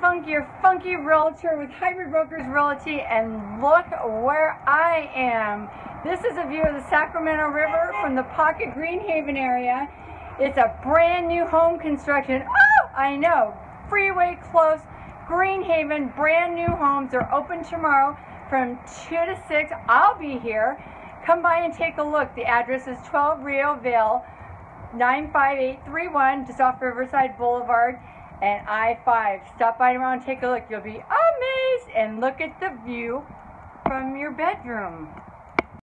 Funky, funky realtor with Hybrid Brokers Realty, and look where I am. This is a view of the Sacramento River from the Pocket Greenhaven area. It's a brand new home construction. Oh, I know, freeway close, Greenhaven, brand new homes are open tomorrow from 2 to 6. I'll be here. Come by and take a look. The address is 12 Rio Vale, 95831, just off Riverside Boulevard and I-5. Stop by and take a look. You'll be amazed and look at the view from your bedroom.